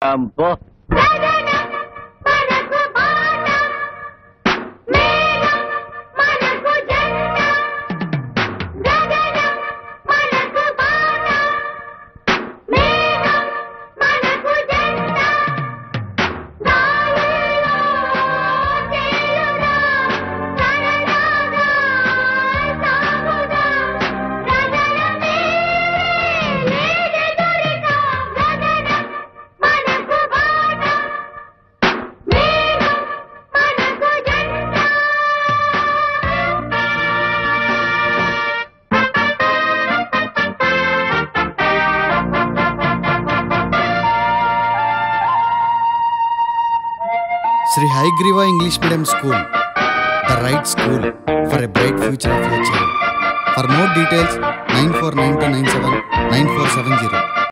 广播。 Sri Haigriva English Medium School, the right school for a bright future of your child. For more details, 949-297-9470.